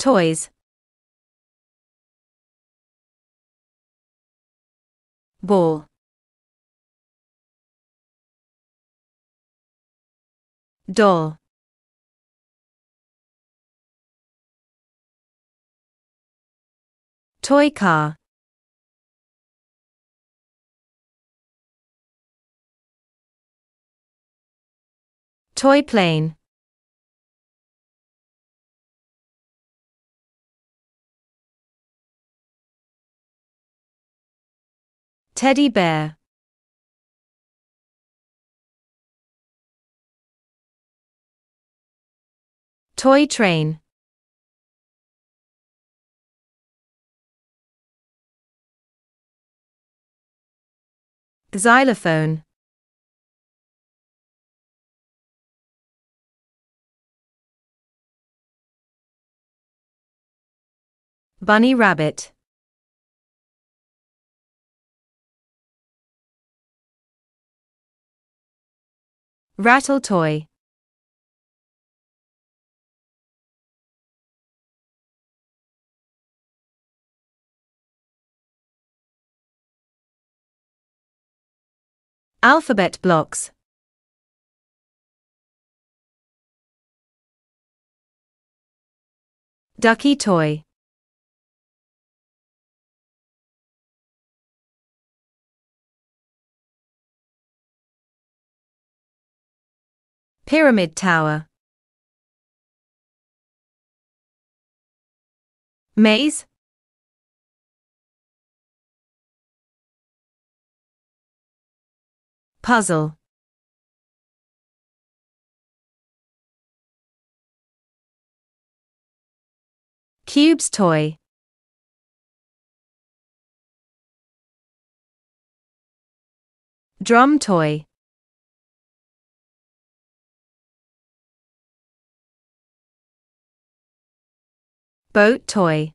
Toys. Ball. Doll. Toy car. Toy plane. Teddy bear. Toy train. Xylophone. Bunny rabbit. Rattle toy. Alphabet blocks. Ducky toy. Pyramid tower. Maze. Puzzle. Cubes toy. Drum toy. Boat toy.